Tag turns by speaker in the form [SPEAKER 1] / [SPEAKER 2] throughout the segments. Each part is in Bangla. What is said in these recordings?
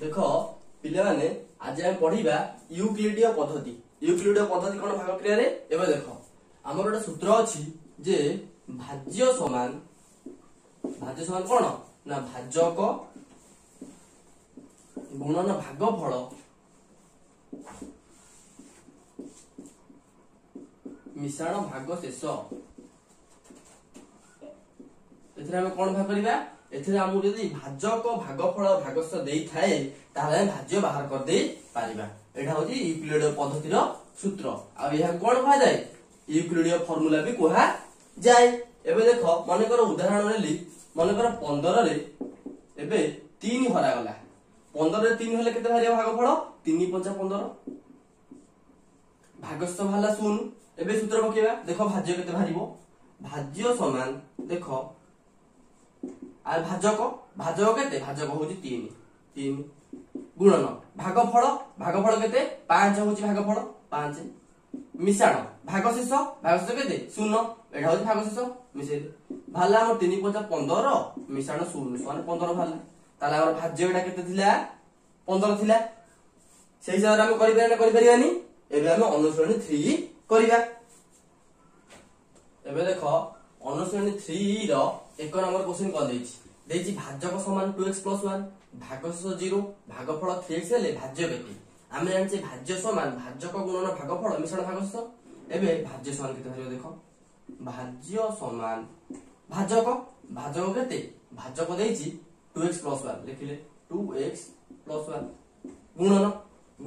[SPEAKER 1] দেখ পিলে আজ আমি পড়া ইউক্লিডীয় পদ্ধতি ইউক্লিডীয় পদ্ধতি কোন ভাগ ক্রিয়ারে এবে দেখ আমার গোটা সূত্র যে ভাজ্য সমান ভাজ্য সমান কোন না ভাজক গুণন ভাগ ফল মিশাণ ভাগ শেষ এখানে আমি কোণ ভাগ করা ଏଥିରେ ଆମକୁ ଯଦି ଭାଜକ ଭାଗଫଳ ଭାଗଶ ଦେଇଥାଏ ତାହେଲେ ଆମେ ଭାଜ୍ୟ ବାହାର କରିଦେଇ ପାରିବା ଏଇଟା ହଉଛି ୟୁକ୍ଲିଡୀୟ ପଦ୍ଧତିର ସୂତ୍ର ଆଉ ଏହାକୁ କଣ କୁହାଯାଏ ୟୁକ୍ଲିଡୀୟ ଫର୍ମୁଲା ବି କୁହାଯାଏ ଏବେ ଦେଖ ମନେକର ଉଦାହରଣ ନେଲି ମନେକର ପନ୍ଦରରେ ଏବେ ତିନି ହରାଗଲା ପନ୍ଦରରେ ତିନି ହେଲେ କେତେ ବାହାରିବ ଭାଗଫଳ ତିନି ପଞ୍ଚା ପନ୍ଦର ଭାଗସ୍ଥ ବାହାରିଲା ଶୂନ ଏବେ ସୂତ୍ର ପକେଇବା ଦେଖ ଭାଜ୍ୟ କେତେ ବାହାରିବ ଭାଜ୍ୟ ସମାନ ଦେଖ ଆଉ ଭାଜକ ଭାଜକ କେତେ ଭାଜକ ହଉଛି ତିନି ତିନି ଗୁଣନ ଭାଗଫଳ ଭାଗଫଳ କେତେ ପାଞ୍ଚ ହଉଛି ଭାଗଫଳ ପାଞ୍ଚ ମିଶାଣ ଭାଗଶେଷ ଭାଗଶେଷ କେତେ ଶୂନ ଏଇଟା ହଉଛି ଭାଗଶେଷ ମିଶେଇ ବାହାରିଲା ଆମର ତିନି ପଞ୍ଚା ପନ୍ଦର ମିଶାଣ ଶୂନ ସମାନ ପନ୍ଦର ବାହାରିଲା ତାହେଲେ ଆମର ଭାଜ୍ୟ ଏଇଟା କେତେ ଥିଲା ପନ୍ଦର ଥିଲା ସେଇ ହିସାବରେ ଆମେ କରିପାରିବା ନା କରିପାରିବାନି ଏବେ ଆମେ ଅନୁଶୀଳନୀ ଥ୍ରୀ କରିବା ଏବେ ଦେଖ ଅନୁଶୀଳନୀ ଥ୍ରୀର एक नंबर क्वेश्चन कौन देछि देछि भाजक समान 2x 1 भागशेष 0 भागफल 3x ले भाज्य बेति आमे जान छै भाज्य समान भाजक गुणन भागफल मिश्रण भागशेष एबे भाज्य समान केते हरियो देखो भाज्य समान भाजक भाजक केते भाजक देछि 2x 1 लिखिले 2x 1 गुणन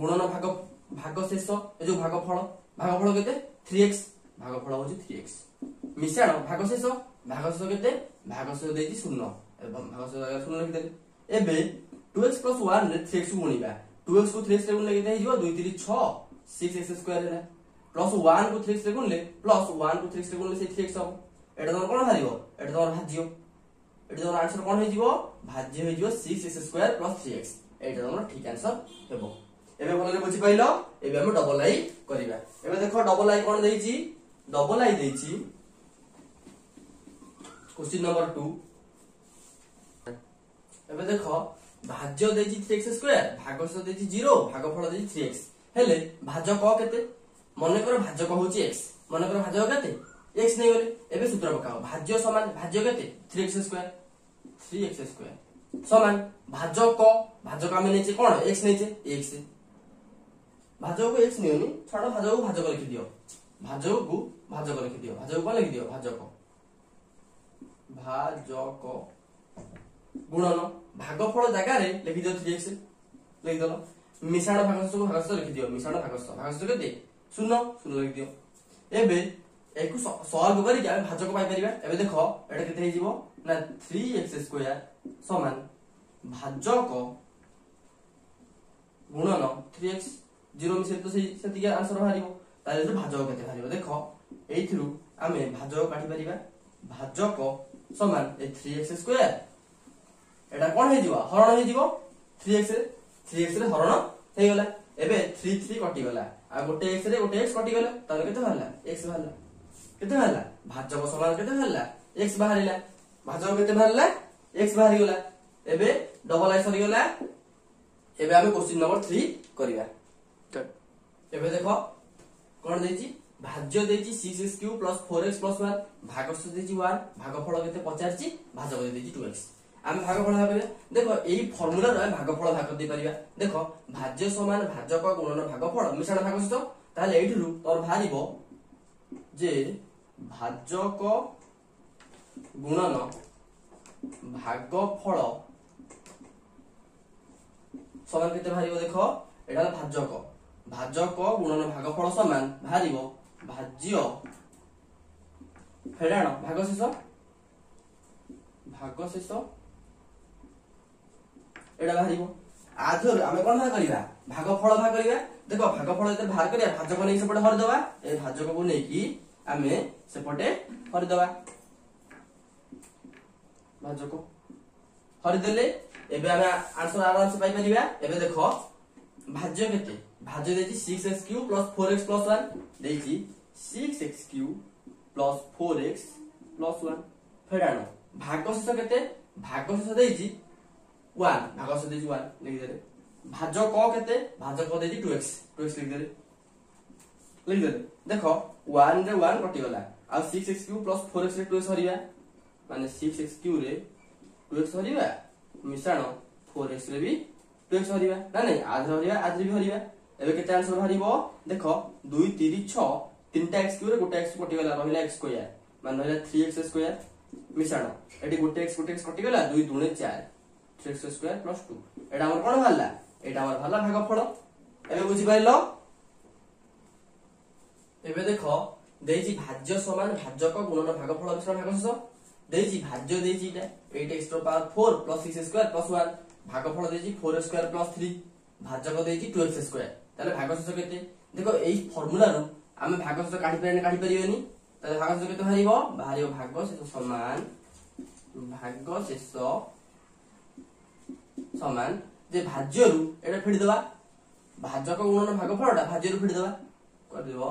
[SPEAKER 1] गुणन भाग भागशेष ए जो भागफल भागफल केते 3x भागफल होछि 3x मिश्रण भागशेष ଭାଗଶେଷ କେତେ ଭାଗଶେଷ ଦେଇଛି ଶୂନ ଭାଗଶେଷ ଶୂନ ରଖିଦେଲେ ଏବେ ଟୁ ଏକ୍ସ ପ୍ଲସ୍ ୱାନ୍ରେ ଥ୍ରୀ ଏକ୍ସକୁ ଗୁଣିବା ଟୁ ଏକ୍ସକୁ ଥ୍ରୀ ଏକ୍ସରେ ଗୁଣିଲେ କେତେ ହେଇଯିବ ଦୁଇ ତିରି ଛଅ ସିକ୍ସ ଏକ୍ସ ସ୍କୋୟାର ହେଲା ପ୍ଲସ୍ ୱାନ୍କୁ ଥ୍ରୀ ଏକ୍ସରେ ଗୁଣିଲେ ପ୍ଲସ୍ ୱାନ୍କୁ ଥ୍ରୀ ଏକ୍ସରେ ଗୁଣିଲେ ସେ ଥ୍ରୀ ଏକ୍ସ ହବ ଏଇଟା ତମର କ'ଣ ବାହାରିବ ଏଇଟା ତମର ଭାଜ୍ୟ ଏଠି ତମର ଆନ୍ସର କ'ଣ ହେଇଯିବ ଭାଜ୍ୟ ହେଇଯିବ six x square plus three x ଏଇଟା ତମର ଠିକ୍ ଆନ୍ସର ହେବ ଏବେ ଭଲରେ ବୁଝିପାରିଲ ଏବେ ଆମେ ଡବଲ ଆଇ କରିବା ଏବେ ଦେଖ ଡବଲ ଆଇ କ'ଣ ଦେଇଛି ଡବଲ ଆଇ ଦେଇଛି क्वेश्चन नंबर टू एवं देख भाज्य थ्री एक्स स्क् भाग जीरो भागफल थ्री एक्स हेले भाजक मनक भाजक हूँ एक्स मनकर भाजक एक्स नहीं गले एवं सूत्र पका भाज्य सामान भाज्य three x square three x square सामान भाजक भाजक आम नहींचे कौन एक्स नहींचे एक्स भाजक एक्स नहीं छाड़ भाजक भाजक लिखिदि भाजक को भाजक लिखिदि भाजक कौन लिखिदि भाजक ভাজক গুণন ভাগফল জাগার লিখি দিয়েছে লিখি দল মিশাণ দেখ এই আমি ভাজক কাটি ভাজক সমান এই থ্রি এক্স স্কোয়ার এটা কোণ হয়ে হরণ হয়ে থ্রি এক্স থ্রি এক্স হরণ হয়ে গলা এবে থ্রি থ্রি কটিগলা আর গোটে এক্স রে গোটে এক্স কটিগলা তাহলে কেতে বাহারা এক্স বাহারা কেতে বাহারা ভাজক সমান কেতে বাহারা এক্স বাহারা ভাজক কেতে বাহারা এক্স বাহারি গলা এবে ডবল আই সরিগলা এবে আমি কোশ্চিন নম্বর থ্রি করিবা এবে দেখো কোণ দিয়েছি ভাজ্য দিয়েছি six x cube plus four x plus one ভাগশ দিয়েছি ওয়ান ভাগফল কেতে পচারছি ভাজক দিয়েছি টু এক্স আমি ভাগফল ভাবিলে দেখ এই ফর্মুলার আমি ভাগফল ভাগ দিয়ে দেখ ভাজ্য সমান ভাজক গুণন ভাগফল মিশ্রণ ভাগ সহ তাহলে এইটির তোর বাহারিব যে ভাজক গুণন ভাগফল সমান কেতে বাহারিব দেখ এটা হল ভাজক ভাজক গুণন ভাগফল সমান বাহারিব ভাজ্য ফেৰাণ ভাগশেষ ভাগশেষ এটা বাহিব আধৰ আমি কণ ভাগ কৰিবা ভাগ ফল ভাগ কৰিবা দেখ ভাগ ফল যেতিয়া ভাগ কৰিবা ভাজক নেকি সেইপটে হৰিদবা এই ভাজক নেকি আমি সেইপটে হৰিদবা ভাজক হৰিদেলে এবাৰ আমি আনচৰ আৰামচে পাৰিবা এবাৰ কেতিয়া ভাজ্য দিয়েছি six x cube plus four x plus one দিয়েছি six x cube plus four x plus one ফেরানো ভাগ্যশেষ কেতে ভাগ্যশেষ দিয়েছি ওয়ান ভাগ্যশেষ দিয়েছি ওয়ান লিখিদেলে ভাজ ক কেতে ভাজ ক দিয়েছি টু এক্স টু এক্স লিখিদেলে লিখিদেলে দেখ ওয়ান রে ওয়ান কটিগলা আর six x cube plus four x রে টু এক্স হরিবা মানে সিক্স এক্স কিউ রে টু এক্স হরিবা মিশ্রাণ ফোর এক্স রে বি টু এক্স হরিবা না নাই আজ হরিবা আজ রে বি হরিবা ଏବେ କେତେ ଆନ୍ସର ବାହାରିବ ଦେଖ ଦୁଇ ତିରି ଛଅ ତିନିଟା ଏକ୍ସ କ୍ୟୁବରେ ଗୋଟେ ଏକ୍ସ କଟିଗଲା ରହିଲା ଏକ୍ସ ସ୍କୋୟାର ମାନେ ରହିଲା ଥ୍ରୀ ଏକ୍ସ ସ୍କୋୟାର ମିଶାଣ ଏଠି ଗୋଟେ ଏକ୍ସ ଗୋଟେ ଏକ୍ସ କଟିଗଲା ଦୁଇ ଦୁଣେ ଚାରି three x square plus two ଏଇଟା ଆମର କଣ ବାହାରିଲା ଏଇଟା ଆମର ବାହାରିଲା ଭାଗଫଳ ଏବେ ବୁଝିପାରିଲ ଏବେ ଦେଖ ଦେଇଛି ଭାଜ୍ୟ ସମାନ ଭାଜକ ଗୁଣନ ଭାଗଫଳ ମିଶ୍ରଣ ଭାଗଶେଷ ଦେଇଛି ଭାଜ୍ୟ ଦେଇଛି ଏଇଟା eight x power four plus six square plus one ভাগফল দিয়েছি ফোর স্কোয়ার প্লাস থ্রি ভাজ্যক দিয়েছি টুয়েলভ স্কোয়ার তাহলে ভাগশেষ কে দেখো এই ফর্মুলার আমি ভাগশেষ কাটি পারি না কাটি পারি নি তাহলে ভাগশেষ কত হারিব বাহারিব ভাগশেষ সমান ভাগশেষ সমান যে ভাজ্যর এটা ফিড় দেবা ভাজক গুণন ভাগফলটা ভাজ্যর ফিড় দেবা করিব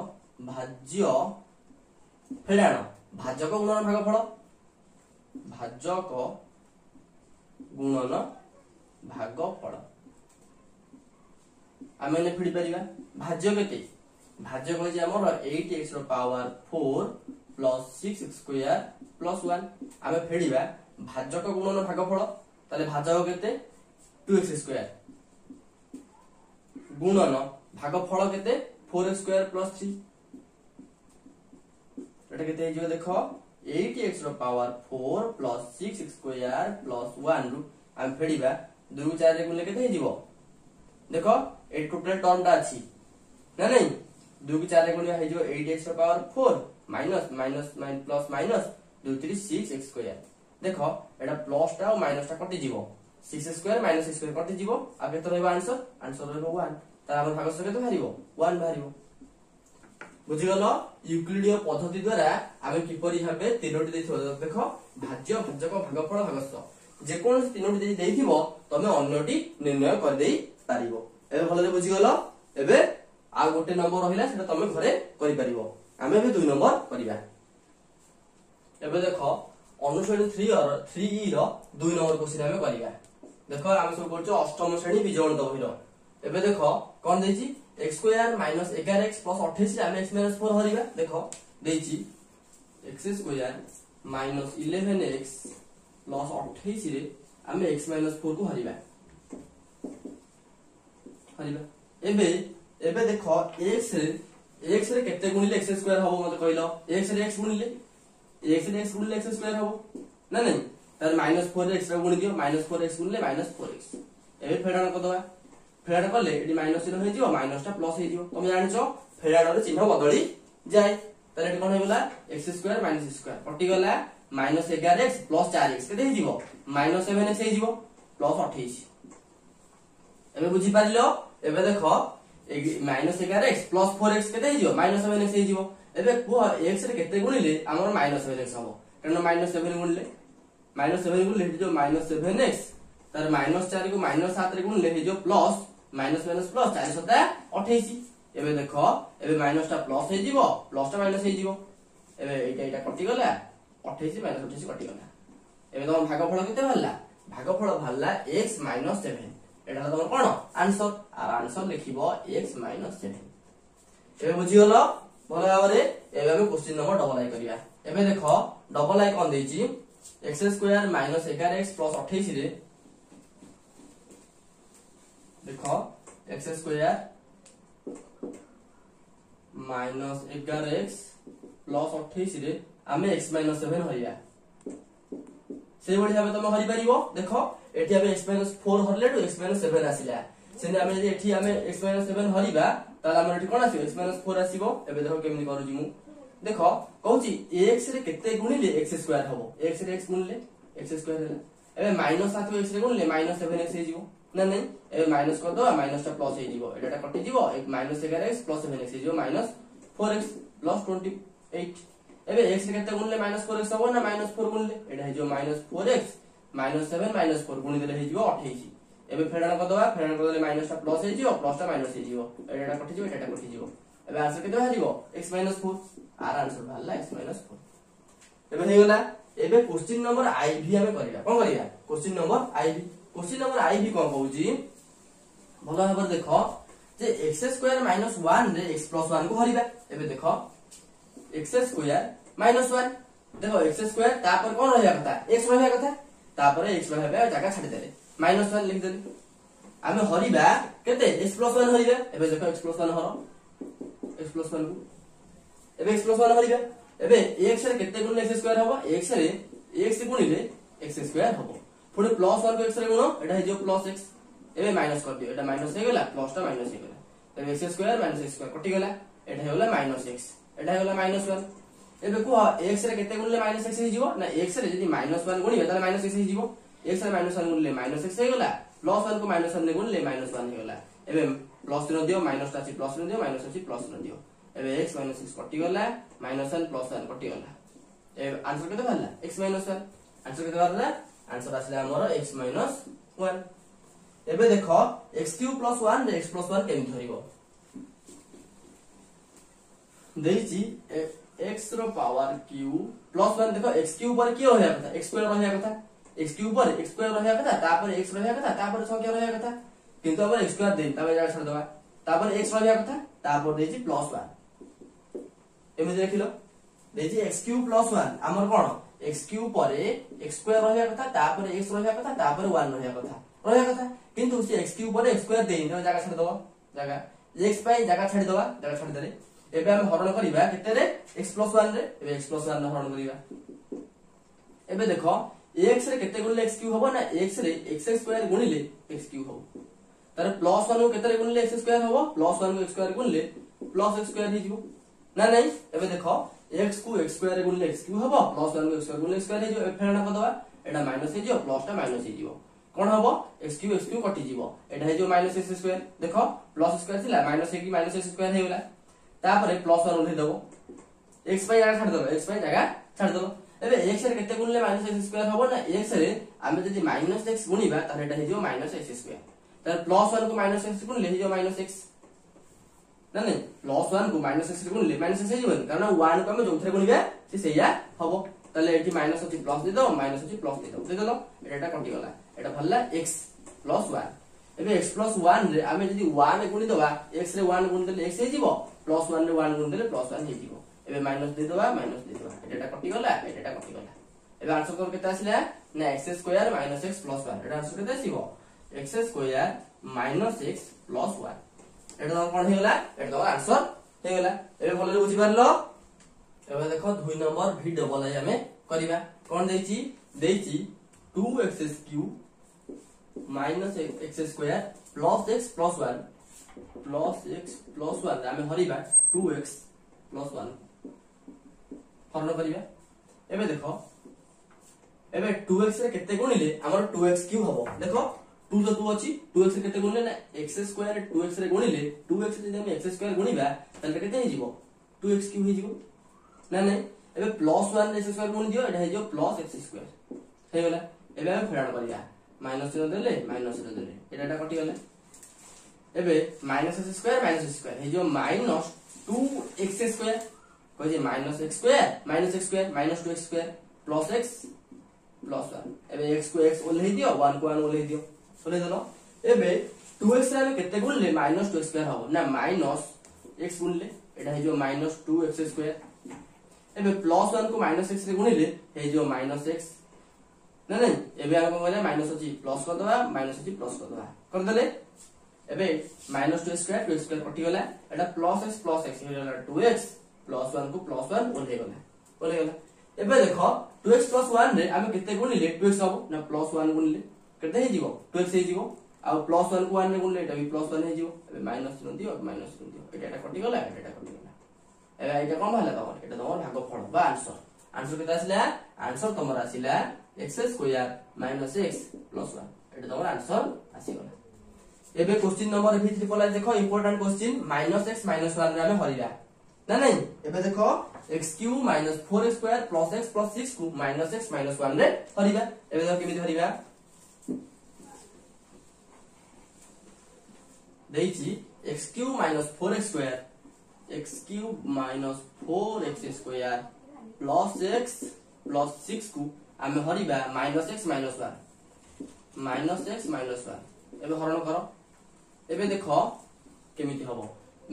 [SPEAKER 1] ভাজ্য ফেড়াণ ভাজক গুণন ভাগফল ভাজক গুণন ভাগফল ଆମେ ଏଇନେ ଫେରି ପାରିବା ଭାଜ୍ୟ କେତେ ଭାଜ୍ୟ କହିଛି ଆମର ଏଇଟ୍ ଏକ୍ସ ର power four plus six square plus one ଆମେ ଫେରିବା ଭାଜକ ଗୁଣନ ଭାଗଫଳ ତାହେଲେ ଭାଜକ କେତେ ଟୁ ଏକ୍ସ ସ୍କୋୟାର ଗୁଣନ ভাগফল কেতে 4x স্কয়ার প্লাস 3 এটা কেতে হইজো দেখো 8x ৰ power 4 plus 6x square plus 1 ৰূপ আমি ফেৰিবা 2 4 ৰে গুণলে কেতে হইজিব দেখো এই ଟୋଟାଲ ଟର୍ମଟା ଅଛି ନା ନାଇଁ দুই চারে গুণিয়া হয়ে যাব eight x power four minus minus plus minus দুই তিরিশ সিক্স এক্স স্কোয়ার দেখ এটা প্লসটা আর মাইনসটা কটিযোগ সিক্স স্কোয়ার মাইনস স্কোয়ার কটিযোগ আর কেতে রহব আনসর আনসর রহব ওয়ান তাহলে আমার ভাগস্য কেতে বাহার ওয়ান বাহার বুঝিগল ইউক্লিডীয় পদ্ধতি দ্বারা আমি কিপরি ভাবে তিনোটি দেখ ভাজ্য ভাজক ভাগফল ভাগস্য যেকোন তিনোটি যদি দেইথিব তুমি অন্যটি নির্ণয় করে দেই পারিব ଏବେ ଭଲରେ ବୁଝିଗଲ ଏବେ ଆଉ ଗୋଟେ ନମ୍ବର ରହିଲା ସେଟା ତମେ ଘରେ କରିପାରିବ ଆମେ ଏବେ ଦୁଇ ନମ୍ବର କରିବା ଏବେ ଦେଖ ଅନୁଶ୍ରେଣୀ ଥ୍ରୀ ଥ୍ରୀ ଇ ର ଦୁଇ ନମ୍ବର କୋଶ୍ଚିନ୍ ଆମେ କରିବା ଦେଖ ଆମେ ସବୁ କରୁଛୁ ଅଷ୍ଟମ ଶ୍ରେଣୀ ବିଜୟନ୍ତ ବହିର ଏବେ ଦେଖ କଣ ଦେଇଛି ଏକ୍ସ ସ୍କୋୟାର ମାଇନସ୍ ଏଗାର ଏକ୍ସ ପ୍ଲସ୍ ଅଠେଇଶ ଆମେ ଏକ୍ସ ମାଇନସ୍ ଫୋର ହରିବା ଦେଖ ଦେଇଛି x square minus eleven x plus ଅଠେଇଶରେ ଆମେ ଏକ୍ସ ମାଇନସ୍ ଫୋରକୁ ହରିବା କରିବା ଏବେ ଏବେ ଦେଖ ଏକ୍ସ ରେ ଏକ୍ସ ରେ କେତେ ଗୁଣିଲେ ଏକ୍ସ ସ୍କୋୟାର ହବ ମୋତେ କହିଲ ଏକ୍ସ ରେ ଏକ୍ସ ଗୁଣିଲେ ଏକ୍ସ ରେ ଏକ୍ସ ଗୁଣିଲେ x ସ୍କୋୟାର ହବ ନା ନାଇଁ ତାହେଲେ ମାଇନସ୍ ଫୋର ଏକ୍ସ ରେ ଦିଅ ମାଇନସ୍ ଫୋର ଏକ୍ସ ଗୁଣିଲେ ମାଇନସ୍ ଫୋର ଏକ୍ସ ଏବେ ଫେଡାଣ କରିଦେବା ଫେଡାଣ କଲେ ଏଠି ମାଇନସ୍ ଚିହ୍ନ ହେଇଯିବ ମାଇନସ୍ ଟା ପ୍ଲସ୍ ହେଇଯିବ ତମେ ଜାଣିଛ ଫେଡାଣର ଚିହ୍ନ ବଦଳି ଯାଏ ତାହେଲେ ଏଠି କଣ ହେଇଗଲା ଏକ୍ସ ସ୍କୋୟାର ମାଇନସ୍ ସ୍କୋୟାର କଟିଗଲା ମାଇନସ୍ ଏଗାର ଏକ୍ସ ପ୍ଲସ୍ ଚାରି ଏକ୍ସ କେତେ ହେଇଯିବ ମାଇନସ୍ ସେଭେନ୍ ଏକ୍ସ ହେଇଯିବ ପ୍ଲସ୍ ଅଠେଇଶ ଏବେ ବୁଝିପାରିଲ এবে দেখ মাইনস এগার এক্স প্লস ফোর এক্স কেতে হয়ে মাইনস সেভেন এক্স হয়ে এবে কুহ এক্স রে কেতে গুণিলে আমার মাইনস সেভেন এক্স হব কারণ মাইনস সেভেন গুণিলে মাইনস সেভেন গুণিলে সেটি যে মাইনস সেভেন এক্স তার মাইনস চারি কু মাইনস সাত রে গুণিলে হয়ে প্লস মাইনস মাইনস প্লস চারি সতা অঠেইশ এবে দেখ এবে মাইনসটা প্লস হয়ে যাব প্লসটা মাইনস হয়ে যাব এবে এইটা এইটা কটিগলা অঠেইশ মাইনস অঠেইশ কটিগলা এবে তোমার ভাগফল কেতে বাহারা ভাগফল বাহারা এক্স মাইনস সেভেন এটা হলো তোমার କ'ଣ আনসর আর আনসর লিখিব এক্স মাইনস সেভেন ଏବେ ବୁଝିଗଲ ଭଲ ଭାବରେ ଏବେ ଆମେ କୋଶ୍ଚିନ୍ ନମ୍ବର ଡବଲ ଆଇ କରିବା ଏବେ ଦେଖ ଡବଲ ଆଇ କଣ ଦେଇଛି ଏକ୍ସ ସ୍କୋୟାର ମାଇନସ ଏଗାର ଏକ୍ସ ପ୍ଲସ ଅଠେଇଶରେ ଦେଖ ଏକ୍ସ ସ୍କୋୟାର ମାଇନସ ଏଗାର ଏକ୍ସ ପ୍ଲସ ଅଠେଇଶରେ ଆମେ ଏକ୍ସ ମାଇନସ ସେଭେନ ହରିବା ସେଇଭଳି ଭାବେ ତମେ ହରିପାରିବ ଦେଖ এটি আমি এক্স মাইনস ফোর হরলেটু এক্স মাইনস সেভেন আসিলা ସେମିତି ଆମେ ଯଦି ଏଠି ଆମେ ଏକ୍ସ ମାଇନସ୍ ସେଭେନ୍ ହରିବା ତାହେଲେ ଆମର ଏଠି କଣ ଆସିବ ଏକ୍ସ ମାଇନସ୍ ଫୋର୍ ଆସିବ ଏବେ ଦେଖ କେମିତି କରୁଛି ମୁଁ ଦେଖ କହୁଛି ଏକ୍ସ ରେ କେତେ ଗୁଣିଲେ ଏକ୍ସ ସ୍କୋୟାର ହବ ଏକ୍ସ ରେ ଏକ୍ସ ଗୁଣିଲେ ଏକ୍ସ ସ୍କୋୟାର ହେଲା ଏବେ ମାଇନସ୍ ଆସିବ ଏକ୍ସ ରେ ଗୁଣିଲେ ମାଇନସ୍ ସେଭେନ୍ ଏକ୍ସ ହେଇଯିବ ନା ନାଇଁ ଏବେ ମାଇନସ୍ କରିଦେବା ମାଇନସ୍ ଟା ପ୍ଲସ୍ ହେଇଯିବ ଏଟା କଟିଯିବ ମାଇନସ୍ ଏଗାର ଏକ୍ସ ପ୍ଲସ୍ ସେଭେନ୍ ଏକ୍ସ ହେଇଯିବ minus four x plus twenty eight ଏବେ ଏକ୍ସ ରେ କେତେ ଗୁଣିଲେ ମାଇନସ୍ ଫୋର୍ ଏକ୍ସ ହବ ନା ମାଇନସ୍ ଫୋର୍ ଗୁଣିଲେ ଏଟା ହେଇଯିବ minus four x minus seven minus four গুণি দেলে হয়ে অঠেইশ এবে ফেড়াণ কদবা ফেড়াণ কদলে মাইনসটা প্লস হয়ে যাব প্লসটা মাইনস হয়ে যাব এটাটা কটি যাব এটাটা কটি যাব এবে আনসার কেতে বাহিব x 4 আর আনসার বাহিলা x 4 এবে হয়ে গলা এবে কোশ্চিন নম্বর আইভি আমি করিলা কোন করিলা question number IV question number IV কোন কউজি ভালো ভাবে দেখো যে x স্কয়ার 1 রে x 1 কো হরিবা এবে দেখো x স্কয়ার 1 দেখো x স্কয়ার তারপর কোন রহিয়া কথা x রহিয়া কথা ତାପରେ x ଭାବେ ଜାଗା ଛାଡିଦେଲେ ମାଇନସ୍ ୱାନ୍ ଲେଖିଦେଲେ ଆମେ ହରିବା କେତେ x ପ୍ଲସ୍ ୱାନ୍ ହରିବା ଏବେ ଦେଖ x ପ୍ଲସ୍ ୱାନ୍ ହର x ପ୍ଲସ୍ ୱାନ୍ କୁ ଏବେ x ପ୍ଲସ୍ ୱାନ୍ ହରିବା ଏବେ x ରେ କେତେ ଗୁଣ x ସ୍କୋୟାର ହବ x ରେ x ଗୁଣିଲେ x ସ୍କୋୟାର ହବ ପୁଣି ପ୍ଲସ୍ ୱାନ୍ କୁ x ରେ ଗୁଣ ଏଟା ହେଇଯିବ ପ୍ଲସ୍ x ଏବେ ମାଇନସ୍ କରିଦିଅ ଏଟା ମାଇନସ୍ ହେଇଗଲା ପ୍ଲସ୍ ଟା ମାଇନସ୍ ହେଇଗଲା ତେବେ x square minus x square କଟିଗଲା ଏଟା ହେଇଗଲା ମାଇନସ୍ x ଏଟା ହେଇଗଲା ମାଇନସ୍ ୱାନ୍ ଏବେ କୁହ ଏକ୍ସ ରେ କେତେ ଗୁଣିଲେ ମାଇନସ ଏକ୍ସ ହେଇଯିବ ନା ଏକ୍ସ ରେ ଯଦି ମାଇନସ ୱାନ୍ ଗୁଣିବେ ତାହେଲେ ମାଇନସ ଏକ୍ସ ହେଇଯିବ ଏକ୍ସ ରେ ମାଇନସ ୱାନ୍ ଗୁଣିଲେ ମାଇନସ ଏକ୍ସ ହେଇଗଲା ପ୍ଲସ ୱାନ୍ କୁ ମାଇନସ ୱାନ୍ ରେ ଗୁଣିଲେ ମାଇନସ ୱାନ୍ ହେଇଗଲା ଏବେ ପ୍ଲସ ଚିହ୍ନ ଦିଅ ମାଇନସ ଟା ଅଛି ପ୍ଲସ ଚିହ୍ନ ଦିଅ ମାଇନସ ଅଛି ପ୍ଲସ ଚିହ୍ନ ଦିଅ ଏବେ ଏକ୍ସ ମାଇନସ ଏକ୍ସ କଟିଗଲା ମାଇନସ ୱାନ୍ ପ୍ଲସ ୱାନ୍ କଟିଗଲା ଏବେ ଆନ୍ସର କେତେ ବାହାରିଲା ଏକ୍ସ ମାଇନସ ୱାନ୍ ଆନ୍ସର କେତେ ବାହାରିଲା ଆନ୍ସର ଆସିଲା ଆମର ଏକ୍ସ ମାଇନସ ୱାନ୍ ଏବେ ଦେଖ ଏକ୍ସ କ୍ୟୁ ପ୍ଲସ ୱାନ୍ ରେ ଏକ୍ସ ପ୍ଲସ ୱାନ୍ କେମିତି ଧରିବ ଦେଇଛି x power cube plus one देख एक्स क्यूब किए रहा एक्स स्क्वायर रहा कथा एक्स क्यूब एक्स स्क्वायर रहा कथा एक्स रहा कथा तापर संख्या रहा कथा किंतु अब एक्स स्क्वायर देनी तबे जाय छड़ तापर एक्स रहा कथा तापर दे जी प्लस 1 एमजे लिख लो दे जी एक्स क्यूब प्लस 1 हमर कोन एक्स क्यूब परे एक्स स्क्वायर रहा कथा तापर एक्स रहा कथा तापर 1 रहा कथा रहा कथा किंतु से एक्स क्यूब परे एक्स स्क्वायर देनी तबे जाय छड़ दवा जगह एक्स पाई जगह छड़ दवा जगह छड़ देले एबे हम हरण करिबा केते रे x 1 रे एबे x 1 रे हरण करिबा एबे देखो x रे केते गुणले x क्यूब होबो ना x रे x स्क्वायर गुणले x क्यूब होबो तरे प्लस 1 को केते रे गुणले x स्क्वायर होबो प्लस 1 को x स्क्वायर गुणले प्लस x स्क्वायर हिजबो ना नहीं एबे देखो x को x स्क्वायर रे गुणले x क्यूब होबो प्लस 1 को x स्क्वायर गुणले x स्क्वायर हिजबो एफेना क दबा एटा माइनस हिजियो प्लस टा माइनस हिजियो कोण होबो x क्यूब x क्यूब कटि जिवो एटा हिजो माइनस x स्क्वायर देखो प्लस स्क्वायर थिला माइनस हे कि माइनस x स्क्वायर हेला ତାପରେ ପ୍ଲସ୍ ୱାନ୍ ଉଠେଇ ଦବ ଏକ୍ସ ପାଇଁ ଜାଗା ଛାଡ଼ିଦେବ ଏକ୍ସ ପାଇଁ ଜାଗା ଛାଡ଼ିଦେବ ଏବେ ଏକ୍ସ ରେ କେତେ ଗୁଣିଲେ ମାଇନସ୍ ଏକ୍ସ ସ୍କୋୟାର ହବ ନା ଏକ୍ସ ରେ ଆମେ ଯଦି ମାଇନସ୍ ଏକ୍ସ ଗୁଣିବା ତାହେଲେ ଏଇଟା ହେଇଯିବ ମାଇନସ୍ ଏକ୍ସ ସ୍କୋୟାର ତାହେଲେ ପ୍ଲସ୍ ୱାନ୍ କୁ ମାଇନସ୍ ଏକ୍ସ ଗୁଣିଲେ ହେଇଯିବ ମାଇନସ୍ ଏକ୍ସ ନା ନାଇଁ ପ୍ଲସ୍ ୱାନ୍ କୁ ମାଇନସ୍ ଏକ୍ସ ଗୁଣିଲେ ମାଇନସ୍ ଏକ୍ସ ହେଇଯିବନି କାରଣ ୱାନ୍ କୁ ଆମେ ଯୋଉଥିରେ ଗୁଣିବା ସେ ସେଇଆ ହବ ତାହେলে এটি মাইনাস হচ্ছে প্লাস দিয়ে দাও মাইনাস হচ্ছে প্লাস দিয়ে দাও দিয়ে দিলাম এটা এটা কটি গলা এটা ভাললা x প্লাস 1 এবে x প্লাস 1 রে আমি যদি 1 গুণ দেবা x রে 1 গুণ দিলে x হয়ে যাব प्लस वन रे वन गुण दे प्लस वन हो माइनस दे दबा माइनस दे दबा एटा कटिगला एटा कटिगला एबे आंसर कर केता आसला ना x square minus x plus 1 एटा आंसर केता आसीबो x square minus x plus 1 एटा कोन हेला एटा आंसर हेला एबे भले बुझि पारलो एबे देखो दुई नंबर v डबल आई हमें करिबा कोन देछि देछि 2x3 x2 x 1 plus x plus 1 ଆମେ ହରିବା 2x plus 1 ହରଣ କରିବା ଏବେ ଦେଖ ଏବେ 2x ରେ କେତେ ଗୁଣିଲେ ଆମର 2x କ୍ୟୁବ ହବ ଦେଖ 2 ର 2 ଅଛି 2x ରେ କେତେ ଗୁଣିଲେ ନା x2 2x ରେ ଗୁଣିଲେ 2x ଯଦି ଆମେ x2 ଗୁଣିବା ତାହେଲେ କେତେ ହେଇଯିବ 2x କ୍ୟୁବ ହେଇଯିବ ନା ନାଇଁ ଏବେ ପ୍ଲସ 1 ରେ x2 ଗୁଣି ଦିଅ ଏଟା ହେଇଯିବ ପ୍ଲସ x2 ହେଇଗଲା ଏବେ ଆମେ ଫେରାଣ କରିବା ମାଇନସ ଚିହ୍ନ ଦେଲେ ମାଇନସ ଚିହ୍ନ ଦେଲେ ଏଟାଟା କଟିଗଲା ଏବେ minus x square minus x square ହେଇଯିବ ମାଇନସ୍ ଟୁ ଏକ୍ସ ସ୍କୋୟାର କହିଛି minus x square minus x square minus two x square plus x plus one ଏବେ ଏକ୍ସ କୁ ଏକ୍ସ ଓହ୍ଲେଇ ଦିଅ ୱାନ୍ କୁ ୱାନ୍ ଓହ୍ଲେଇ ଦିଅ ଓହ୍ଲେଇ ଦେଲ ଏବେ ଟୁ ଏକ୍ସ ଆମେ କେତେ ଗୁଣିଲେ ମାଇନସ୍ ଟୁ ଏକ୍ସ ସ୍କୋୟାର ହବ ନା ମାଇନସ୍ ଏକ୍ସ ଗୁଣିଲେ ଏଇଟା ହେଇଯିବ ମାଇନସ୍ ଟୁ ଏକ୍ସ ସ୍କୋୟାର ଏବେ ପ୍ଲସ୍ ୱାନ୍ କୁ ମାଇନସ୍ ଏକ୍ସ ରେ ଗୁଣିଲେ ହେଇଯିବ ମାଇନସ୍ ଏକ୍ସ ନା ନାଇଁ ଏବେ ଆମେ କଣ କରିବା ମାଇନସ୍ ଅଛି ପ୍ଲସ୍ କରିଦେବା ମାଇନସ୍ ଅଛି ପ୍ଲସ୍ କରିଦେବା କରିଦେଲେ ଏବେ -2 2 2 କଟିଗଲା ଏଟା +x +x ହେଇଗଲା 2x प्लस वन को प्लस वन ओन होगा ओन होगा एबे देख 2x प्लस 1 रे हम केते गुणिले 2x हबो ना प्लस 1 गुणिले केते हे जीवो 2x हे जीवो आ प्लस 1 को 1 रे गुणिले एटा भी प्लस 1 हे जीवो एबे माइनस चिन्ह दियो माइनस चिन्ह दियो एटा एटा गला एटा एटा गला एबे एटा कोन भला तमर एटा तमर भाग फल बा आंसर आंसर केते आसिला आंसर तमर आसिला x2 x 1 एटा तमर आंसर आसी गला এবে কোশ্চিন নম্বর ভিতরে পলা দেখ important question minus x minus one রে আমি হরিবা না নাই এবে দেখ x cube minus four square plus x plus six কু মাইনাস এক্স মাইনাস ওয়ান রে হরিবা এবে দেখ কেমিতি হরিবা ଦେଇଛି x cube minus four x square x cube minus four x square plus x plus ସିକ୍ସକୁ ଆମେ ହରିବା minus x minus one minus x minus one ଏବେ ହରଣ କର এবে দেখো কেমিতি হবো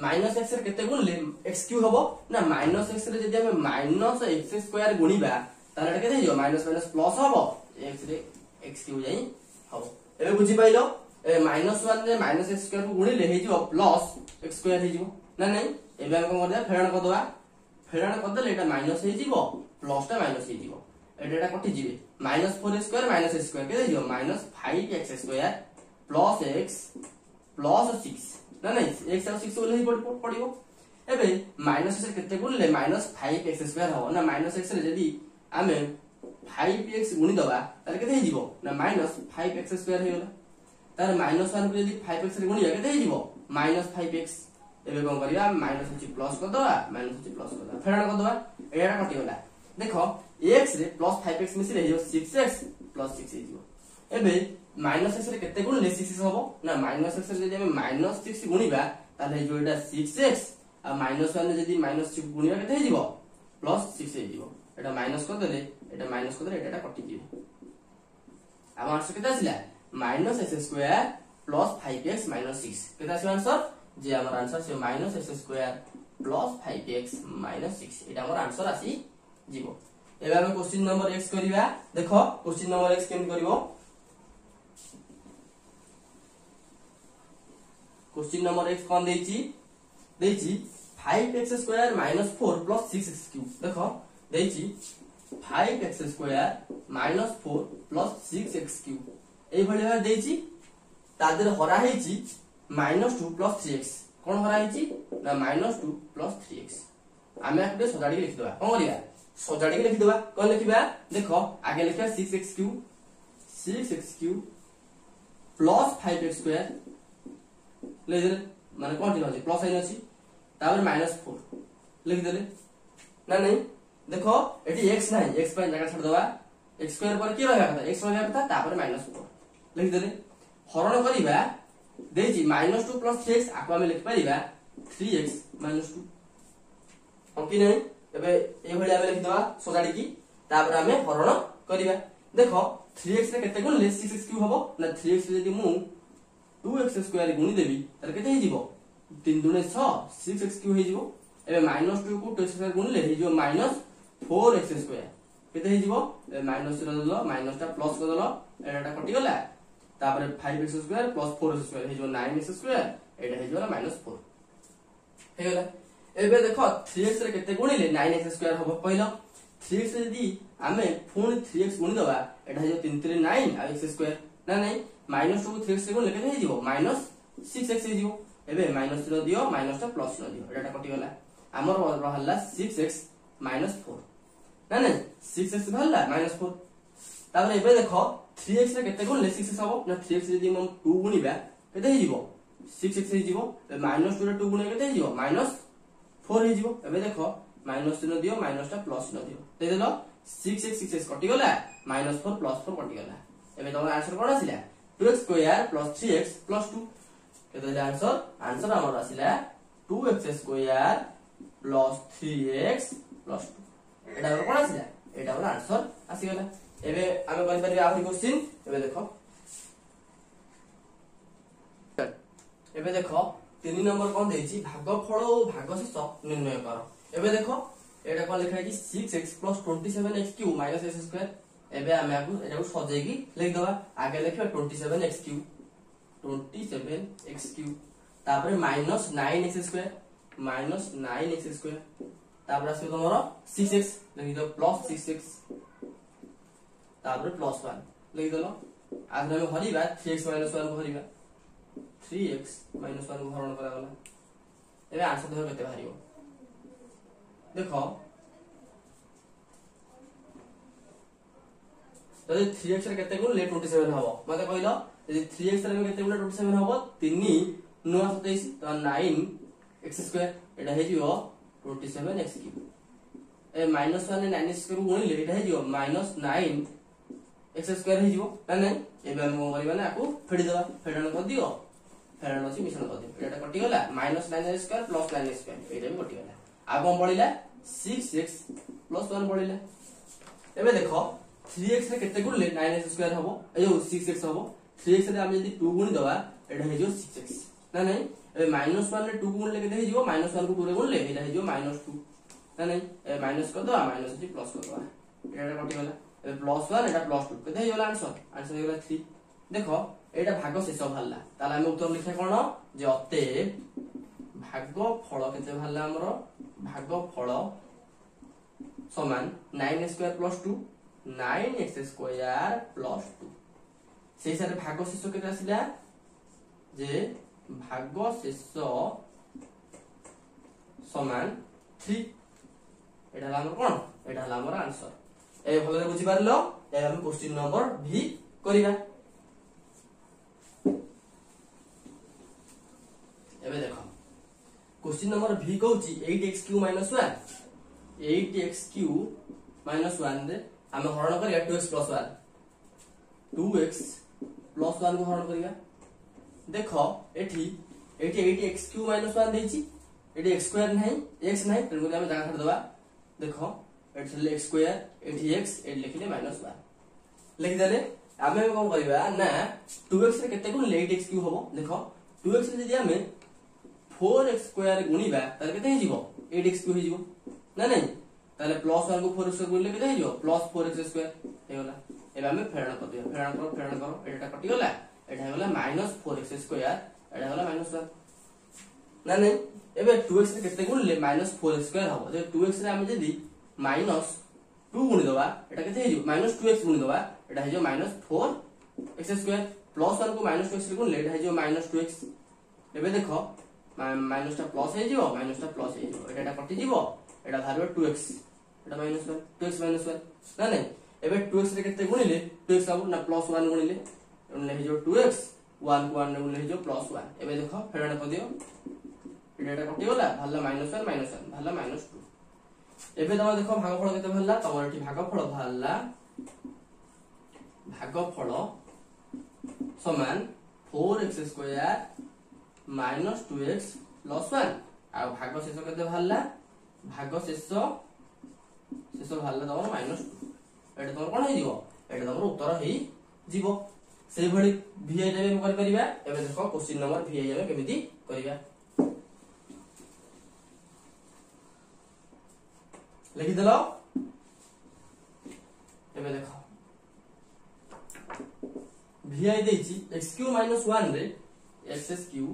[SPEAKER 1] মাইনাস এক্স এর কত গুণ লে এক্স কিউ হবো না মাইনাস এক্স রে যদি আমি মাইনাস এক্স স্কয়ার গুনিবা তাহলে এটা কে যাইবো মাইনাস মাইনাস প্লাস হবো এক্স রে এক্স কিউ যাই হবো এবে বুঝি পাইলো এ মাইনাস 1 রে মাইনাস এক্স স্কয়ার কো গুনিলে হেই যে প্লাস এক্স স্কয়ার হেই যে না না এবে हमको করি ফেরণ কর দবা ফেরণ কর দিলে এটা মাইনাস হেইজিবো প্লাসটা মাইনাস হেইজিবো এডাটা কটি জিবে minus 4 x square minus x square কে হেই যে minus 5 x square plus x plus six ନା ନାଇଁ ଏକ୍ସ ଆଉ ସିକ୍ସ ଓହ୍ଲେଇ ପଡିବ ଏବେ ମାଇନସ୍ ଏକ୍ସ କେତେ ଗୁଣିଲେ ମାଇନସ୍ ଫାଇଭ ଏକ୍ସ ସ୍କୋୟାର ହବ ନା ମାଇନସ୍ ଏକ୍ସରେ ଯଦି ଆମେ ফাইভ এক্স গুণিদবা তাহলে কেতে হয়ে না মাইনস ফাইভ এক্স স্কোয়ার হয়ে গেল তাহলে মাইনস ওয়ান যদি ফাইভ এক্স গুণিয়া কেতে হয়ে মাইনস ফাইভ এক্স এবে কম করিবা মাইনস হচ্ছে প্লস করদবা মাইনস হচ্ছে প্লস করদবা ফেরণ করদবা এটা কটিগলা দেখ X ray plus five x মিশিলে হয়ে সিক্স এক্স প্লস সিক্স হয়ে এবে মাইনস এক্স রে কেতে গুণলে সিক্স হব না মাইনস এক্স রে যদি আমি মাইনস সিক্স গুণিবা তাহলে হয়ে এটা সিক্স এক্স আর মাইনস ওয়ান যদি মাইনস সিক্স গুণিবা কেতে হয়ে প্লস সিক্স হয়ে এটা মাইনস করেদেলে এটা মাইনস করেদেলে এটা কটি যাব আমার আনসার কেতে আসলা minus x square plus five x minus six কেতে আসবে আনসার যে আমার আনসার সে minus x square plus five x minus six এটা আমার আনসার আসি যাব এবার আমি কোশ্চিন নম্বর এক্স করিবা দেখ কোশ্চিন নম্বর এক্স কেমন করিব কোশ্চিন নম্বর এক্স কোন দেইছি দেইছি 5x2 4 6x3 দেখো দেইছি 5x2 4 6x3 এইভাবে ভাবে দেইছি তাদের হরা হইছি -2 3x কোন হরা হইছি না -2 3x আমি একটা সজাড়ি লিখি দেবা কোন করিয়া সজাড়ি লিখি দেবা কোন লিখিবা দেখো আগে লিখিবা 6x3 6x3 5x2 लेजले माने कोन चिन्ह अछि प्लस आइन अछि तबर माइनस 4 लिख देले ना नहीं देखो एटी x नहीं x पर जगह छोड़ दवा x स्क्वायर पर के रहया कथा x रहया कथा तबर माइनस 4 लिख देले हरण करबा देई छी -2 3x आको हम लिख परबा 3x 2 ओके नहीं एबे ए भली आबे लिख दवा सोजाड़ी की तबर हमें हरण करबा देखो 3x रे केते गुण ले 6x क्यूब हबो ना 3x रे जदी मु টু এক্স স্কোয়ার গুণিদেবি তাহলে কেতে হয়ে তিন দুণে ছ সিক্স এক্স কিউ হয়ে এবে মাইনস টু কু টু এক্স স্কোয়ার গুণলে হয়ে মাইনস ফোর এক্স স্কোয়ার কেতে হয়ে মাইনস দেল মাইনসটা প্লস করেদেল এটা কটিগলা তাপরে five x square plus four x square হয়ে নাইন এক্স স্কোয়ার এটা হয়ে মাইনস ফোর হয়ে গেল এবে দেখ থ্রি এক্স রে কেতে গুণিলে নাইন এক্স স্কোয়ার হব কহিল থ্রি এক্স যদি আমি পুঁ থ্রি এক্স গুণিদেবা এটা হয়ে তিন তিন নাইন আর এক্স স্কোয়ার ନା ନାଇଁ ମାଇନସ ଟୁ ଥ୍ରୀ ଏକ୍ସ ତ୍ରିକୋଣ ଲେଖା ହେଇଯିବ ମାଇନସ ସିକ୍ସ ଏକ୍ସ ହେଇଯିବ ଏବେ ମାଇନସ ଚିହ୍ନ ଦିଅ ମାଇନସ ଟା ପ୍ଲସ ଚିହ୍ନ ଦିଅ ଏଇଟା କଟିଗଲା ଆମର ବାହାରିଲା ସିକ୍ସ ଏକ୍ସ ମାଇନସ ଫୋର ନା ନାଇଁ ସିକ୍ସ ଏକ୍ସ ବାହାରିଲା ମାଇନସ ଫୋର ତାପରେ ଏବେ ଦେଖ থ্রি এক্স রে কেতে গুণলে সিক্স এক্স হব না থ্রি এক্স যদি আমি টু গুণিবা কেতে হয়ে যাব সিক্স এক্স হয়ে যাব মাইনস টু রে টু গুণে কেতে হয়ে যাব মাইনস ফোর হয়ে যাব এবে দেখ মাইনস চিহ্ন দিও মাইনসটা প্লস চিহ্ন দিও দেখে দেল সিক্স এক্স সিক্স এক্স কটিগলা মাইনস ফোর প্লস ফোর কটিগলা ଏବେ ତମର ଆନ୍ସର କଣ ଆସିଲା two x square plus three x plus two କେତେ ଦେଲେ ଆନ୍ସର ଆନ୍ସର ଆମର ଆସିଲା two x square plus three x plus two ଏଇଟା ଆମର କଣ ଆସିଲା ଏଇଟା ଆମର ଆନ୍ସର ଆସିଗଲା ଏବେ ଆମେ କରିପାରିବା ଆହୁରି କୋଶ୍ଚିନ୍ ଏବେ ଦେଖ ଏବେ ଦେଖ ତିନି ନମ୍ବର କଣ ଦେଇଛି ଭାଗଫଳ ଓ ଭାଗଶେଷ ନିର୍ଣ୍ଣୟ କର ଏବେ ଦେଖ ଏଇଟା କଣ ଲେଖା ହେଇଛି six x plus twenty seven x cube minus x square ଏବେ ଆମେ ଆକୁ ଏଟାକୁ ସଜେଇକି ଲେଖିଦେବା ଆଗେ ଲେଖିବା twenty seven x cube twenty seven x cube ତାପରେ minus nine x square minus nine x square ତାପରେ ଆସିବ ତମର ସିକ୍ସ ଏକ୍ସ ଲେଖିଦେବ ପ୍ଲସ୍ ସିକ୍ସ ଏକ୍ସ ତାପରେ ପ୍ଲସ୍ ୱାନ୍ ଲେଖିଦେଲ ଆଗରେ ଆମେ ହରିବା ଥ୍ରୀ ଏକ୍ସ ମାଇନସ୍ ୱାନ୍କୁ ହରିବା থ্রি এক্স মাইনস ওয়ান হরণ করা গলা এবার আনসার ধর কেতে বাহার দেখ ଯଦି ଥ୍ରୀ ଏକ୍ସ ରେ କେତେ ଗୁଣ ଟ୍ୱେଣ୍ଟି ସେଭେନ ହବ ମତେ କହିଲ ଯଦି ଥ୍ରୀ ଏକ୍ସ ରେ କେତେ ଗୁଣ ଟ୍ୱେଣ୍ଟି ସେଭେନ ହବ ତିନି ନୂଆ ସତେଇଶ ତ ନାଇନ ଏକ୍ସ ସ୍କୋୟାର ଏଇଟା ହେଇଯିବ ଟ୍ୱେଣ୍ଟି ସେଭେନ ଏକ୍ସ କ୍ୟୁବ ଏ minus one nine x square ଗୁଣିଲେ ଏଇଟା ହେଇଯିବ ମାଇନସ୍ ନାଇନ ଏକ୍ସ ସ୍କୋୟାର ହେଇଯିବ ନା ନାଇଁ ଏବେ ଆମେ କଣ କରିବା ନା ଆକୁ ଫେଡ଼ିଦେବା ଫେଡ଼ାଣ କରିଦିଅ ଫେଡ଼ାଣ ଅଛି ମିଶ୍ରଣ କରିଦିଅ ଏଇଟା କଟିଗଲା minus nine x square plus nine x square ଏଇଟା ବି କଟିଗଲା ଆଉ କଣ ପଡ଼ିଲା ସିକ୍ସ ଏକ୍ସ ପ୍ଲସ୍ ୱାନ୍ ପଡ଼ିଲା ଏବେ ଦେଖ থ্রি এক্স এর ক্ষেত্রে করলে নাইন এক্স স্কোয়ার হব এই সিক্স এক্স হব থ্রি এক্স এর আমি যদি টু গুণ দেওয়া এটা হয়ে যাব সিক্স এক্স না নাই এবার মাইনাস ওয়ান টু গুণলে কেটে হয়ে যাব মাইনাস ওয়ান টু গুণলে এটা হয়ে যাব মাইনাস টু না নাই এবার মাইনাস করদেওয়া মাইনাস হচ্ছে প্লাস করদেওয়া এটা কটিগলা এবার প্লাস ওয়ান এটা প্লাস টু কেটে হয়ে গেল আনসর আনসর হয়ে গেল থ্রি দেখ এটা ভাগ শেষ বাহারা তাহলে আমি উত্তর লিখে কোণ যে অতএব ভাগ ফল কেতে বাহারা আমার ভাগ ফল সমান nine square plus two nine x square plus two সেই হিসাবে ভাগ শেষ কেতে আসিলা যে ভাগ শেষ সমান থ্রি এটা হল আমার কোণ এটা হল আমার আনসর এই ভালরে বুঝিপারল এই আমি কোশ্চিন নম্বর ভি করিবা এবে দেখো question number V কৌছি eight x cube minus one eight x cube minus one রে आम हरण करा two x plus one two x plus one को हरण करा देख एक्स क्यू माइनस वन देखिए ना एक्स ना तेणुक आम जगह छाड़देवा देख एक्स स्क्वायर एटी माइनस वन लिखिदेले आम कौन करवा ना टू एक्स गुण एट एक्स क्यू हम देख two x four x square गुणवा तार के एट एक्स क्यू हो ना नहीं ତାହେଲେ ପ୍ଲସ୍ ୱାନ୍ କୁ ଫୋର୍ ସ୍କୋୟାର ଗୁଣିଲେ କେତେ ହେଇଯିବ ପ୍ଲସ୍ ଫୋର୍ ଏକ୍ସ ସ୍କୋୟାର ହେଇଗଲା ଏବେ ଆମେ ଫେରଣ କରିଦେବା ଫେରଣ କର ଫେରଣ କର ଏଇଟା କଟିଗଲା ଏଇଟା ହେଇଗଲା ମାଇନସ୍ ଫୋର୍ ଏକ୍ସ ସ୍କୋୟାର ଏଇଟା ହେଇଗଲା ମାଇନସ୍ ୱାନ୍ ନା ନାଇଁ ଏବେ ଟୁ ଏକ୍ସ ରେ କେତେ ଗୁଣିଲେ ମାଇନସ୍ ଫୋର୍ ଏକ୍ସ ସ୍କୋୟାର ହବ ଟୁ ଏକ୍ସ ରେ ଆମେ ଯଦି ମାଇନସ୍ টু গুণি দেওয়া এটা কেতে হয়ে মাইনস টু এক্স গুণি দেওয়া এটা হয়ে minus four x square plus one কু মাইনস টু এক্স গুণলে এটা হয়ে মাইনস টু এক্স এবে দেখ মাইনসটা প্লস হয়ে যাব মাইনসটা প্লস হয়ে যাব এটা এটা কটিযোগ এটা ভ্যালু টু এক্স এটা মাইনাস 1 2x মাইনাস 1 না না এবার 2x এর ক্ষেত্রে গুণিলে 2x হবে না প্লাস 1 গুণিলে হয়ে যাবে 2x 1 কো 1 গুণিলে হয়ে যাবে প্লস ওয়ান এবার দেখো ফেরাটা দিও এটা কত হলো ভালো মাইনাস 1 মাইনাস 1 ভালো মাইনাস 2 এবার তোমরা দেখো ভাগফল ফল কেতে ভাল্লা তোমার কি ভাগফল ফল ভাল্লা ভাগ সমান four x minus 2x plus 1 আর ভাগশেষ কত কেতে ভাল্লা ভাগ শেষ শেষ বাহারা তোমার মাইনস টু এটা তোমার কোণ হয়ে এটা তোমার উত্তর হয়ে যাব সেইভাবে ভিআই টা আমি করিপারা এবার দেখ কোশ্চিন নম্বর ভিআই আমি কেমিতি করিবা লিখিদেল এবার দেখ ভিআই দেইছি এক্স কিউ মাইনস ওয়ান রে এক্স এস কিউ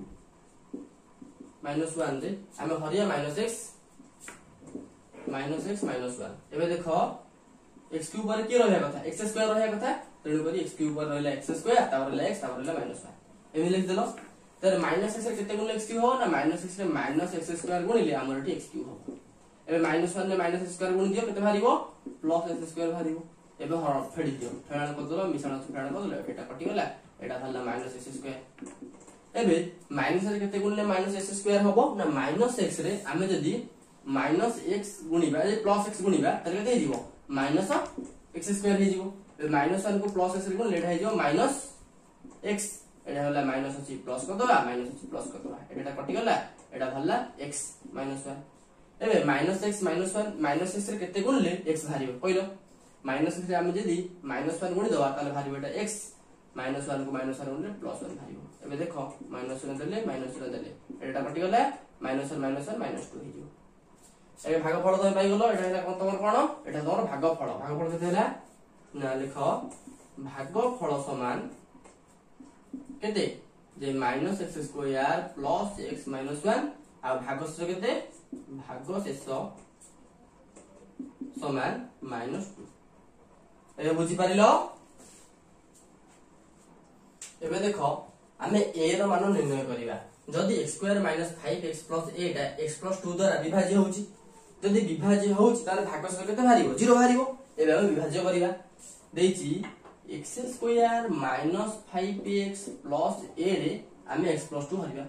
[SPEAKER 1] মাইনস ওয়ান রে আমি হরিয়া minus x minus x minus one एवं देख एक्स क्यूब पर किए रहा कथ एक्स स्क् रहा कथ तेणुक एक्स क्यूब पर रहा एक्स स्क्स रहा माइनस वन एम लिखीदल तर माइनस एक्स एक्त गुण एक्स क्यू हम ना minus x minus x square गुणिले आम एक्स क्यू हम ए minus one minus x square गुण दि कहते बाहर प्लस एक्स स्क् बाहर एवं हर फेड़ दि फेड़ कर मिशाण फेड़ कर कटिगला माइनस एक्स स्क् माइनस गुण माइनस एक्स स्क् हम ना माइनस एक्स आम जब माइनस एक्स गुणा प्लस एक्स गुणा minus x square minus one को प्लस एक्स लेट माइनस एक्स एटा माइनस अच्छी प्लस कतला माइनस अच्छी प्लस कतला कटिगला एक्स माइनस वन एवं minus x minus one minus x रे गुणले एक्स बाहर कहल माइनस एक्स माइनस वन गुणी दबा बाहर एक्स माइनस वन को माइनस वन गुण प्लस वन बाहर एवं देख माइनस वन देने माइनस वन देने कटिगला minus one minus one minus two हो এটা ভাগফল তুমি পাইগল এটা হইলা কোন তোমার কোন এটা তোমার ভাগফল ভাগফল কত হইলা না লিখ ভাগফল সমান কেতে যে minus x square plus x minus one আর ভাগশেষ কেতে ভাগশেষ সমান মাইনাস টু এবার বুঝিপারিল এবে দেখ আমি এ র মান নির্ণয় করিবা যদি x2 5x a টা x 2 দ্বারা বিভাজ্য হউচি ଯଦି ବିଭାଜ୍ୟ ହେଉଛି ତାହେଲେ ଭାଗ ସହିତ କେତେ ବାହାରିବ ଜିରୋ ବାହାରିବ ଏବେ ଆମେ ବିଭାଜ୍ୟ କରିବା ଦେଇଛି x square minus five x plus ଏରେ ଆମେ ଏକ୍ସ ପ୍ଲସ୍ ଟୁ ହରିବା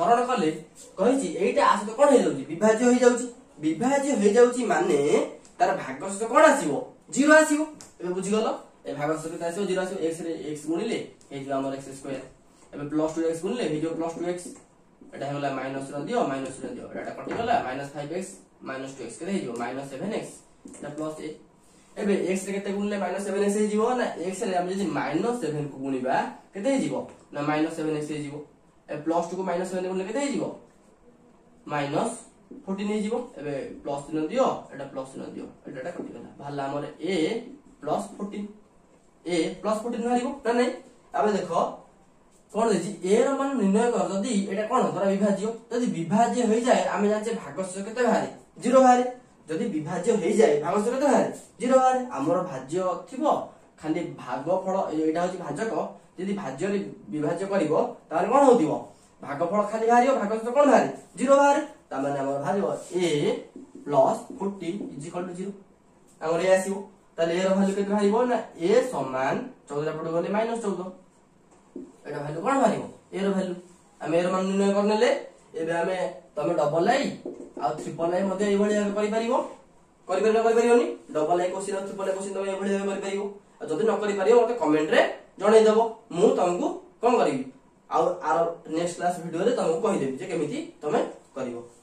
[SPEAKER 1] ହରଣ କଲେ କହିଛି ଏଇଟା ଆ ସହିତ କଣ ହେଇଯାଉଛି ବିଭାଜ୍ୟ ହେଇଯାଉଛି ବିଭାଜ୍ୟ ହେଇଯାଉଛି ମାନେ ତାର ଭାଗ ସହିତ କଣ ଆସିବ ଜିରୋ ଆସିବ ଏବେ ବୁଝିଗଲ ଏ ଭାଗ ସହିତ କେତେ ଆସିବ ଜିରୋ ଆସିବ ଏକ୍ସ ରେ ଏକ୍ସ ଗୁଣିଲେ ହେଇଯିବ ଆମର ଏକ୍ସ ସ୍କୋୟାର ଏବେ ପ୍ଲସ୍ ଟୁ ଏକ୍ସ ଗୁଣିଲେ ହେଇଯିବ ପ୍ଲସ୍ ଟୁ ଏକ୍ସ এটা হয়ে গেল মাইনাস ওয়ান দিও মাইনাস ওয়ান দিও এটা কত গেল minus five x minus two x কেটে হয়ে যাব মাইনাস সেভেন এক্স এটা প্লস এইট এবে এক্স রে কেতে গুণলে মাইনাস সেভেন এক্স হয়ে যাব না এক্স রে আমি যদি মাইনাস সেভেন কু গুণিবা কেতে হয়ে যাব না মাইনাস সেভেন এক্স হয়ে যাব এ প্লস টু কু মাইনাস সেভেন গুণলে কেতে হয়ে যাব মাইনাস ফোর্টিন হয়ে যাব এবে প্লস চিহ্ন দিও এটা প্লস চিহ্ন দিও এটা কটি গেল ভালো আমার a plus fourteen a plus fourteen বাহার না নাই তাহলে দেখো কোন দেখি এ এর মান নির্ণয় কর যদি এটা কোন দ্বারা বিভাজ্য যদি বিভাজ্য হয়ে যায় আমি জানতে ভাগশূন্য কত বাহির 0 বাহির যদি বিভাজ্য হয়ে যায় ভাগশূন্য কত বাহির 0 বাহির আমার ভাজ্য থিব খালি ভাগফল এইটা হচ্ছে ভাজক যদি ভাজ্য রে বিভাজ্য করিব তাহলে কোন হইব ভাগফল খালি বাহির ভাগশূন্য কোন বাহির 0 বাহির তার মানে আমার ভাজ্য এ 40 0 আমার এ আসিব তাহলে এর ভাজ্য কত হইব না এ সমান 14 ଏଟା ଭାଲ୍ୟୁ କଣ ବାହାରିବ ଏର ଭାଲ୍ୟୁ ଆମେ ଏର ମାନ ନିର୍ଣ୍ଣୟ କରିନେଲେ ଏବେ ଆମେ ତମେ ଡବଲ ଆଇ ଆଉ ଥ୍ରିପଲ ଆଇ ମଧ୍ୟ ଏଇଭଳି ଭାବେ କରିପାରିବ କରିପାରିବ କରିପାରିବନି ଡବଲ ଆଇ କୋଶ୍ଚିନ୍ ଆଉ ଥ୍ରିପଲ ଆଇ କୋଶ୍ଚିନ୍ ତମେ ଏଭଳି ଭାବେ କରିପାରିବ ଆଉ ଯଦି ନ କରିପାରିବ ମୋତେ କମେଣ୍ଟରେ ଜଣେଇଦେବ ମୁଁ ତମକୁ କଣ କରିବି ଆଉ ଆର ନେକ୍ସଟ କ୍ଲାସ ଭିଡ଼ିଓରେ ତମକୁ କହିଦେବି ଯେ କେମିତି ତମେ କରିବ